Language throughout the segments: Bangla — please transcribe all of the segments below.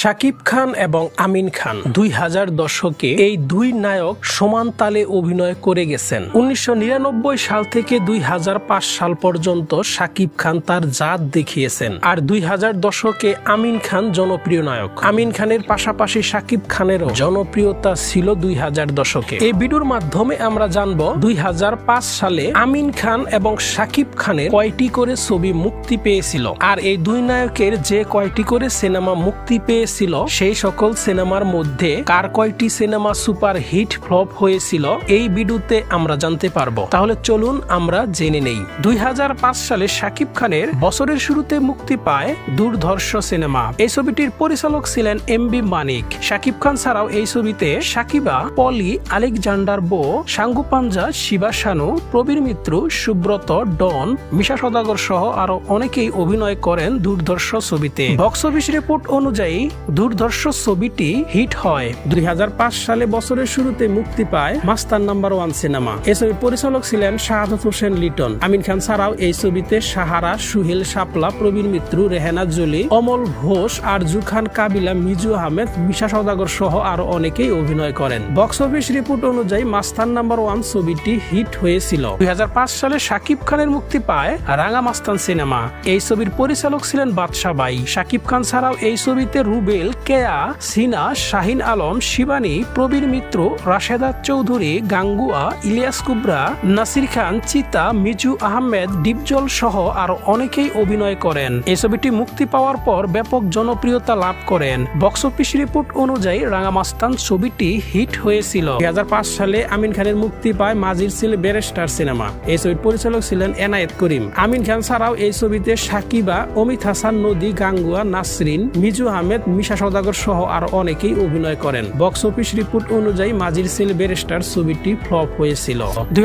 শাকিব খান এবং আমিন খান দুই হাজার দশকে এই দুই নায়ক সমান তালে অভিনয় করে গেছেন। উনিশশো নিরানব্বই সাল থেকে দুই হাজার পাঁচ সাল পর্যন্ত শাকিব খান তার জাত দেখিয়েছেন। আর দুই হাজার দশকে আমিন খান জনপ্রিয় নায়ক। আমিন খানের পাশাপাশি শাকিব খানেরও জনপ্রিয়তা ছিল দুই হাজার দশকে। এই ভিডিওর মাধ্যমে আমরা জানব দুই হাজার পাঁচ সালে আমিন খান এবং শাকিব খানের কয়টি করে ছবি মুক্তি পেয়েছিল। আর এই দুই নায়কের যে কয়টি করে সিনেমা মুক্তি পেয়েছিল সেই সকল সিনেমার মধ্যে কার কয়টি সিনেমা সুপার হিট ফ্লপ হয়েছিল, এই ভিডিওতে আমরা জানতে পারব। তাহলে চলুন আমরা জেনে নেই। দুই সালে শাকিব খানের বছরের শুরুতে মুক্তি পায় দুর্ধর্ষ সিনেমা। এই ছবিটির পরিচালক ছিলেন এম বি মানিক। শাকিব খান ছাড়াও এই ছবিতে সাকিবা, পলি, আলেকজান্ডার বো সাঙ্গু পাঞ্জা শিবা শানু, প্রবীর মিত্র, সুব্রত, ডন, মিশা সদাগর সহ আরও অনেকেই অভিনয় করেন দুর্ধর্ষ ছবিতে। বক্স অফিস রিপোর্ট অনুযায়ী দুর্ধর্ষ ছবিটি হিট হয়। দুই হাজার পাঁচ সালে বছরের শুরুতে মুক্তি পায় মাস্তান নাম্বার ওয়ান সিনেমা। এই ছবির পরিচালক ছিলেন শাহাদত হোসেন লিটন। আমিন খান ছাড়াও এই ছবিতে সাহারা, সুহেল শাপলা, প্রবীণ মিত্র, রেহেনা জলি, অমল ঘোষ, আরজু খান, কাবিলা, মিজু আহমেদ মিশা সদাগর সহ আরও অনেকেই অভিনয় করেন। বক্স অফিস রিপোর্ট অনুযায়ী মাস্তান নাম্বার ওয়ান ছবিটি হিট হয়েছিল। দুই হাজার পাঁচ সালে শাকিব খানের মুক্তি পায় রাঙা মাস্তান সিনেমা। এই ছবির পরিচালক ছিলেন বাদশাহ বাই। শাকিব খান ছাড়াও এই ছবিতে রুবেল কেয়া, সিনা, শাহিন আলম, শিবানী, প্রবীর মিত্র, রাশেদা চৌধুরী, গাঙ্গুয়া, ইলিয়াস কুবরা, নাসির খান, চিতা, মিজু আহমেদ, ডিপজল সহ আরও অনেকেই অভিনয় করেন। এই ছবিটি মুক্তি পাওয়ার পর ব্যাপক জনপ্রিয়তা লাভ করেন। বক্স অফিস রিপোর্ট অনুযায়ী রাঙামাস্তান ছবিটি হিট হয়েছিল। দুই হাজার পাঁচ সালে আমিন খানের মুক্তি পায় মাজির ছিল বেরেস্টার সিনেমা। এই ছবির পরিচালক ছিলেন এনায়েত করিম। আমিন খান ছাড়াও এই ছবিতে সাকিবা, অমিত হাসান, নদী, গাঙ্গুয়া, নাসরিন, মিজু আহমেদ মিশা সদাগর সহ আরও অনেকেই অভিনয় করেন। বক্স অফিস রিপোর্ট অনুযায়ী মাজির সিল বেরেস্টার ছবিটি ফ্লপ হয়েছিল। দুই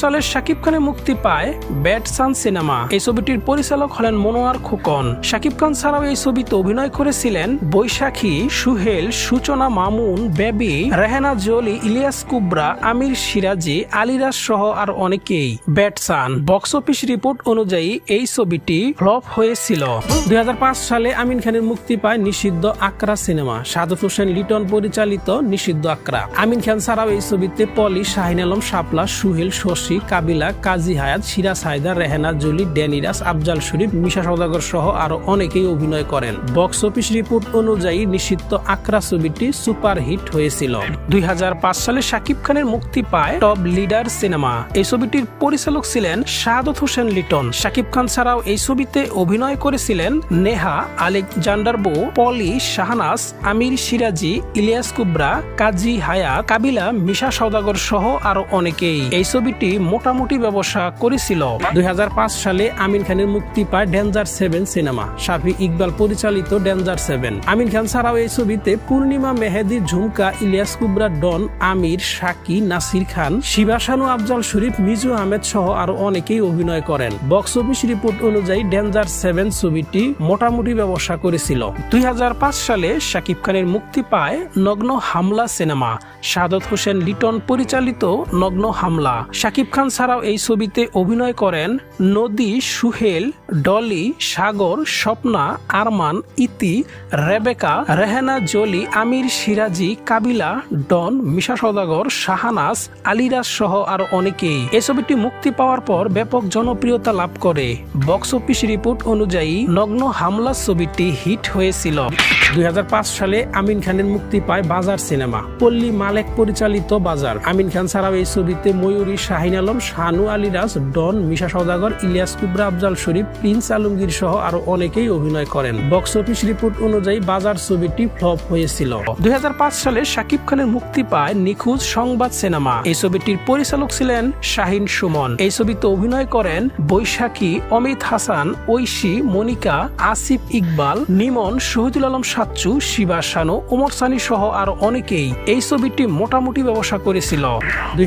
সালে শাকিব খানের মুক্তি পায় ব্যাট সান সিনেমা। এই ছবিটির পরিচালক হলেন মনোয়ার খোকন। শাকিব খান ছাড়াও এই ছবিতে অভিনয় করেছিলেন বৈশাখী, সুহেল, সূচনা মামুন, বেবি, রেহেনা জলি, ইলিয়াস কুবরা, আমির সিরাজি, আলিরাজ সহ আর অনেকেই ব্যাটসান বক্স অফিস রিপোর্ট অনুযায়ী এই ছবিটি ফ্লপ হয়েছিল। দুই হাজার পাঁচ সালে আমিন খানের মুক্তি পায় নিষিদ্ধ আকরা সিনেমা। সাদত হোসেন লিটন পরিচালিত নিষিদ্ধ আকরা। আমিন খান ছাড়াও এই ছবিতে পলি, শাহিন আলম, শাপলা, সুহেল, শশী, কাবিলা, কাজী হায়াত সিরাজ হায়দার রেহেনা, জুলি ড্যানিরাস আফজাল শরীফ, মিশা সৌদাগর সহ আরও অনেকেই অভিনয় করেন। বক্স অফিস রিপোর্ট অনুযায়ী নিষিদ্ধ আকরা ছবিটি সুপার হিট হয়েছিল। দুই হাজার পাঁচ সালে শাকিব খানের মুক্তি পায় টপ লিডার সিনেমা। এই ছবিটির পরিচালক ছিলেন শাহাদত হোসেন লিটন। শাকিব খান ছাড়াও এই ছবিতে অভিনয় করেছিলেন নেহা আলেকজান্ডার বো পলি শাহনাজ আমির সিরাজি, ইলিয়াস কুবরা, কাজী হায়া, কাবিলা, মিশা সৌদাগর সহ আরও অনেকেই। এই ছবিটি মোটামুটি ব্যবসা করেছিল। দুই হাজার পাঁচ সালে আমির খানের মুক্তি পায় ডেঞ্জার সেভেন সিনেমা। শাফি ইকবাল পরিচালিত ডেঞ্জার সেভেন। আমির খান ছাড়াও এই ছবিতে পূর্ণিমা মেহেদি, ঝুমকা, ইলিয়াস কুবরা, ডন, আমির, শাকি, নাসির খান শিবাসানু আফজাল শরীফ, মিজু আহমেদ সহ আরও অনেকেই অভিনয় করেন। বক্স অফিস রিপোর্ট অনুযায়ী ডেঞ্জার সেভেন ছবিটি মোটামুটি ব্যবসা করেছিল। দুই হাজার সালে শাকিব খানের মুক্তি পায় নগ্ন হামলা সিনেমা। সাদত হোসেন লিটন পরিচালিত নগ্ন হামলা। শাকিব খান ছাড়াও এই ছবিতে অভিনয় করেন নদী, সুহেল, ডলি, সাগর, স্বপ্না, আরমান, ইতি, রেবেকা, রেহেনা, জলি, আমির, সিরাজি, কাবিলা, ডন, মিশা সদাগর শাহানাস আলিরাজ সহ আরও অনেকেই। এ ছবিটি মুক্তি পাওয়ার পর ব্যাপক জনপ্রিয়তা লাভ করে। বক্স অফিস রিপোর্ট অনুযায়ী নগ্ন হামলা ছবিটি হিট হয়েছিল। দুই হাজার পাঁচ সালে আমিন খানের মুক্তি পায় বাজার সিনেমা। পল্লী মালেক পরিচালিত বাজার। আমিন খান ছাড়াও এই ছবিতে ময়ূরী, শাহিন আলম, শানু আলিরাজ ডন, মিশা সদাগর ইলিয়াস কুবরা, আফজাল শরীফ, প্রিন্স আলমগীর সহ আরও অনেকেই অভিনয় করেন। বক্স অফিস রিপোর্ট অনুযায়ী বাজার ছবিটি ফ্লপ হয়েছিল। দুই হাজার পাঁচ সালে শাকিব খানের মুক্তি পায় নিখোঁজ সংবাদ সিনেমা। এই ছবিটির পরিচালক ছিলেন শাহিন সুমন। এই ছবিতে অভিনয় করেন বৈশাখী, অমিত হাসান, ঐশী, মনিকা, আসিফ ইকবাল, নিমন, শহীদুল আলম সাচ্চু, শিবা শানু ওমর সানি সহ আরও অনেকেই এই ছবিটি মোটামুটি ব্যবসা করেছিল। দুই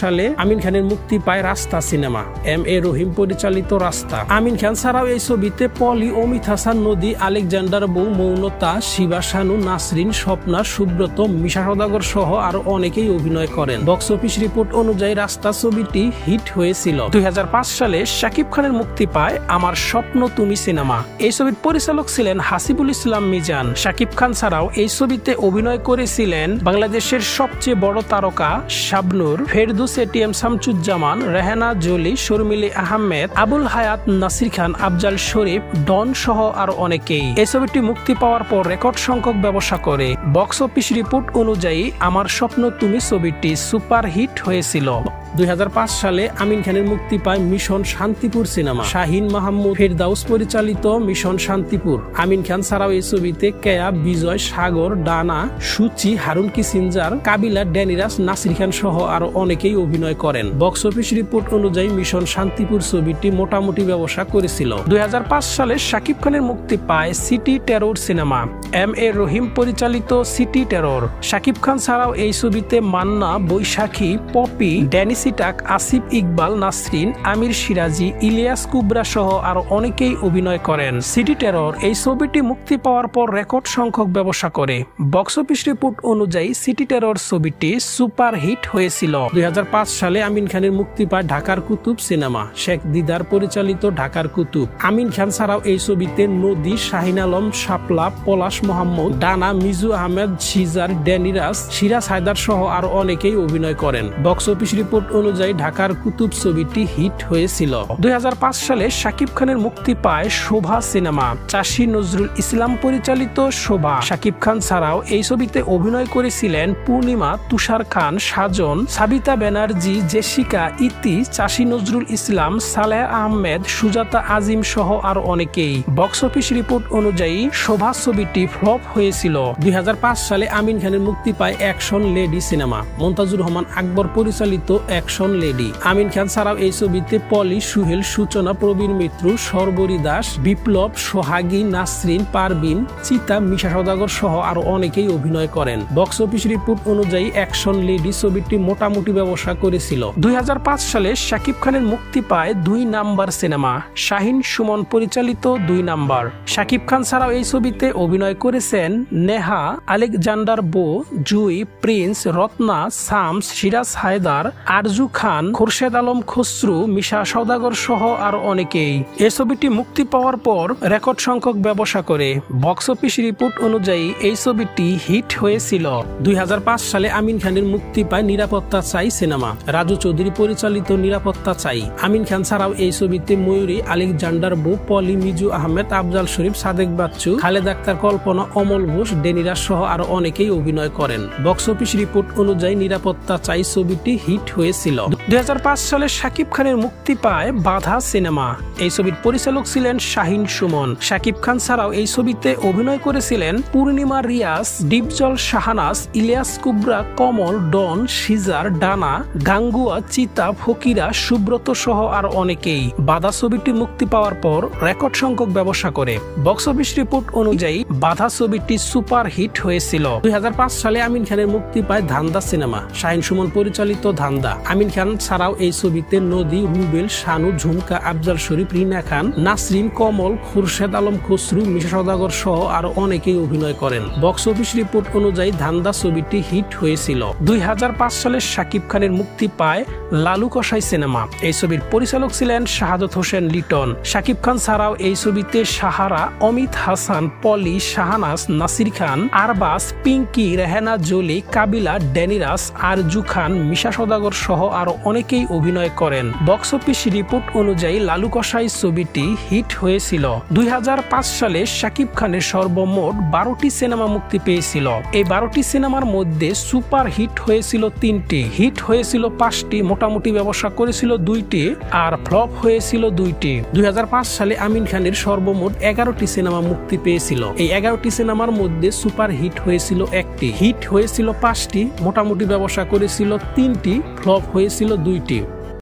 সালে আমিন খানের মুক্তি পায় রাস্তা সিনেমা, এম এ রহিম পরিচালিত রাস্তা। আমিন খান ছাড়াও এই ছবিতে পলি, অমিত হাসান, নদী, আলেকজান্ডার বউ, মৌনতা, শিবা শানু, নাসরিন, স্বপ্না, সুব্রত, মিশা সদাগর সহ আরও অনেকেই অভিনয় করেন। বক্স অফিস রিপোর্ট অনুযায়ী রাস্তা ছবিটি হিট হয়েছিল। দুই হাজার পাঁচ সালে শাকিব খানের মুক্তি পায় আমার স্বপ্ন তুমি সিনেমা। এই ছবির পরিচালক ছিলেন হাসিবুল ইসলাম মিজান শাকিব খান ছাড়াও এই ছবিতে অভিনয় করেছিলেন বাংলাদেশের সবচেয়ে বড় তারকা শাবনুর, ফেরদুস এটিএম শামচুজ্জামান রেহানা জলি, শর্মিলি আহমেদ, আবুল হায়াত, নাসির খান, আফজাল শরীফ, ডন সহ আরও অনেকেই। এই ছবিটি মুক্তি পাওয়ার পর রেকর্ড সংখ্যক ব্যবসা করে। বক্স অফিস রিপোর্ট অনুযায়ী, আমার স্বপ্ন তুমি ছবিটি সুপার হিট হয়েছিল। দুই হাজার পাঁচ সালে আমিন খানের মুক্তি পায় মিশন শান্তিপুর সিনেমা। শাহিন মাহমুদ ফেরদাউস পরিচালিত মিশন শান্তিপুর। আমিন খান ছাড়াও এই ছবিতে কেয়া, বিজয়, সাগর, ডানা, সুচি, হারুন কিসিনজার কাবিলা ড্যানিরাস নাসির খান সহ আরও অনেকেই অভিনয় করেন। বক্স অফিস রিপোর্ট অনুযায়ী মিশন শান্তিপুর ছবিটি মোটামুটি ব্যবসা করেছিল। দুই হাজার পাঁচ সালে শাকিব খানের মুক্তি পায় city terror cinema. M A Rahim পরিচালিত সিটি টেরোর। শাকিব খান ছাড়াও এই ছবিতে মান্না, বৈশাখী, পপি ড্যানিস সিটাক, আসিফ ইকবাল, নাসরিন, আমির সিরাজি, ইলিয়াস কুবরা সহ আরও অনেকেই অভিনয় করেন। সিটি টেরর এই ছবিটি মুক্তি পাওয়ার পর রেকর্ড সংখ্যক ব্যবসা করে। বক্স অফিস রিপোর্ট অনুযায়ী সিটি টেরর ছবিটি সুপার হিট হয়েছিল। দুই সালে আমিন খানের মুক্তি পায় ঢাকার কুতুব সিনেমা। শেখ দিদার পরিচালিত ঢাকার কুতুব। আমিন খান ছাড়াও এই ছবিতে নদী, শাহিন আলম, শাপলা, পলাশ মোহাম্মদ, ডানা, মিজু আহমেদ সিজার ড্যানিরাস সিরাজ হায়দার সহ আরও অনেকেই অভিনয় করেন। বক্স অফিস রিপোর্ট অনুযায়ী ঢাকার কুতুব ছবিটি হিট হয়েছিল। দুই হাজার পাঁচ সালে শাকিব খানের মুক্তি পায় শোভা সিনেমা। চাষি নজরুল ইসলাম পরিচালিত শোভা। শাকিব খান ছাড়াও এই ছবিতে অভিনয় করেছিলেন পূর্ণিমা, তুষার খান, সাজন, সাবিতা ব্যানার্জি, জেসিকা, ইতি, চাষি নজরুল ইসলাম, সালেহ আহমেদ, সুজাতা আজিম সহ আরও অনেকেই। বক্স অফিস রিপোর্ট অনুযায়ী শোভা ছবিটি ফ্লপ হয়েছিল। দুই হাজার পাঁচ সালে আমিন খানের মুক্তি পায় অ্যাকশন লেডি সিনেমা। মন্তাজুর রহমান আকবর পরিচালিত অ্যাকশন লেডি। আমিন খান ছাড়াও এই ছবিতে পলি, সুহেল, সূচনা, প্রবীর মিত্র, সর্বরী দাস, বিপ্লব, সোহাগী, নাসরিন পারবিন চিতা, মিশা সদাগর সহ আরও অনেকেই অভিনয় করেন। বক্স অফিস রিপোর্ট অনুযায়ী অ্যাকশন লেডি ছবিটি মোটামুটি ব্যবসা করেছিল। দুই সালে শাকিব খানের মুক্তি পায় দুই নাম্বার সিনেমা, শাহিন সুমন পরিচালিত দুই নাম্বার। শাকিব খান ছাড়াও এই ছবিতে অভিনয় করেছেন নেহা, আলেকজান্ডার বো, জুই, প্রিন্স, রত্না, সামস, সিরাজ হায়দার, আরজু খান, খোরশেদ আলম খসরু, মিশা সৌদাগর সহ আর অনেকেই। এ ছবিটি মুক্তি পাওয়ার পর রেকর্ড সংখ্যক ব্যবসা করে। বক্স অফিস রিপোর্ট অনুযায়ী এই ছবিটি হিট হয়েছিল। দুই হাজার পাঁচ সালে আমিন খানের মুক্তি পায় নিরাপত্তা চাই সিনেমা। রাজু চৌধুরী পরিচালিত নিরাপত্তা চাই। আমিন খান ছাড়াও এই ছবিতে ময়ূরী, আলেকজান্ডার বু, পলি, মিজু আহমেদ, আফজাল শরীফ, সাদেক বাচ্চু, খালেদ আক্তার, কল্পনা, অমল ঘোষ, ডেনিরা সহ আরও অনেকেই অভিনয় করেন। বক্স অফিস রিপোর্ট অনুযায়ী নিরাপত্তা চাই ছবিটি হিট হয়েছে ছিল দুই সালে শাকিব খানের মুক্তি পায় বাধা সিনেমা। এই ছবির পরিচালক ছিলেন শাহিন সুমন। শাকিব খান ছাড়াও এই ছবিতে অভিনয় করেছিলেন পূর্ণিমা রিয়াস ডিপজল শাহানাস ইলিয়াস কুবরা, কমল, ডন, সিজার, ডানা, গাঙ্গুয়া, চিতা, ফকিরা, সুব্রত সহ আর অনেকেই। বাধা ছবিটি মুক্তি পাওয়ার পর রেকর্ড সংখ্যক ব্যবসা করে। বক্স অফিস রিপোর্ট অনুযায়ী বাধা ছবিটি সুপার হিট হয়েছিল। দুই হাজার পাঁচ সালে আমিন খানের মুক্তি পায় ধান্দা সিনেমা। শাহিন সুমন পরিচালিত ধান্দা। আমিন খান ছাড়াও এই ছবিতে নদী রুবেল শানু, ঝুমকা, আফজাল শরীফ, রিনা খান, নাসরিন, কমল, খুরশেদ আলম খসরু, মিশা সদাগর সহ আরও অনেকেই অভিনয় করেন। বক্স অফিস রিপোর্ট অনুযায়ী ধান্দা ছবিটি হিট হয়েছিল। দুই সালে শাকিব খানের মুক্তি পায় লালু কসাই সিনেমা। এই ছবির পরিচালক ছিলেন শাহাদত হোসেন লিটন। শাকিব খান ছাড়াও এই ছবিতে সাহারা, অমিত হাসান, পলি শাহানাস নাসির খান, আরবাস, পিঙ্কি, রেহানা, জলি, কাবিলা ড্যানিরাস আরজু খান, মিশা সদাগর সহ আরও অনেকেই অভিনয় করেন। বক্স অফিস রিপোর্ট অনুযায়ী লালু কসাই ছবিটি হিট হয়েছিল। দুই হাজার পাঁচ সালে শাকিব খানের সর্বমোট বারোটি সিনেমা মুক্তি পেয়েছিল। এই বারোটি সিনেমার মধ্যে সুপার হিট হয়েছিল তিনটি। হিট হয়েছিল পাঁচটি, মোটামুটি ব্যবসা করেছিল দুইটি আর ফ্লপ হয়েছিল দুইটি। দুই হাজার পাঁচ সালে আমিন খানের সর্বমোট এগারোটি সিনেমা মুক্তি পেয়েছিল। এই এগারোটি সিনেমার মধ্যে সুপার হিট হয়েছিল একটি। হিট হয়েছিল পাঁচটি, মোটামুটি ব্যবসা করেছিল তিনটি, ফ্লপ হয়েছিল দুইটি।